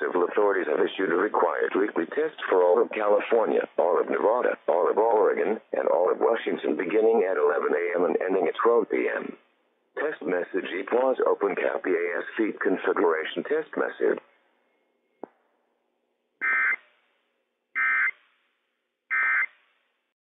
civil authorities have issued a required weekly test for all of California, all of Nevada, all of Oregon, and all of Washington beginning at 11 a.m. and ending at 12 p.m. Test message equals OpenCAP EAS feed configuration test message.